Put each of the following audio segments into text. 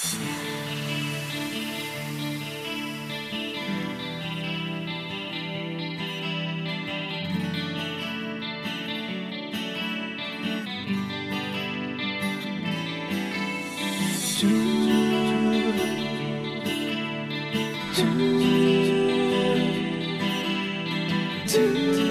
two, two, two.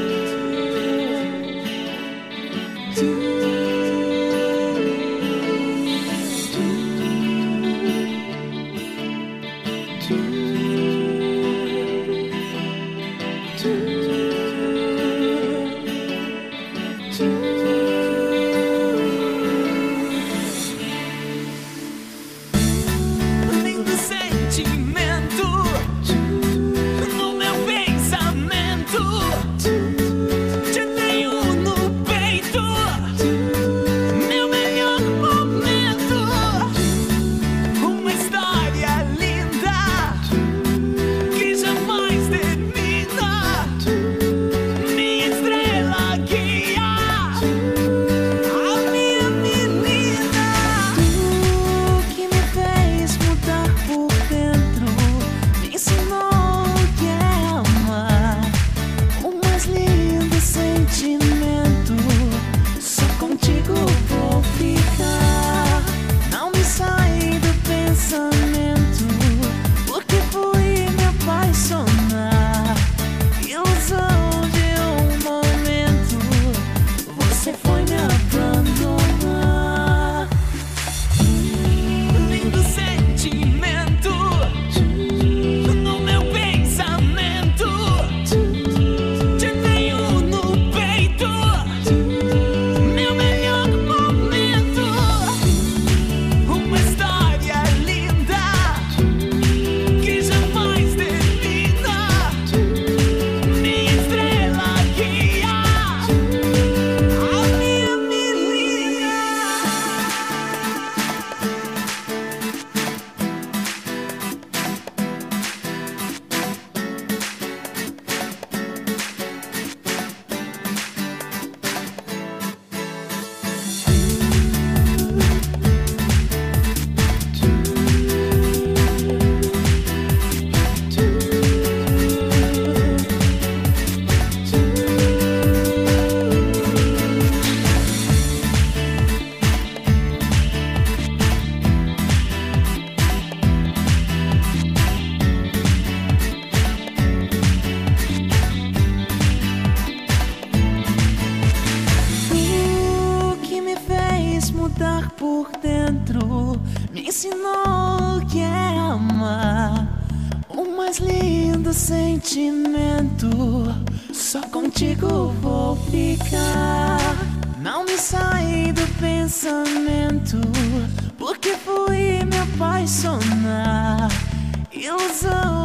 estar por dentro me ensinou o que é amar. O mais lindo sentimento, só contigo vou ficar. Não me saí do pensamento, porque fui me apaixonar. Ilusão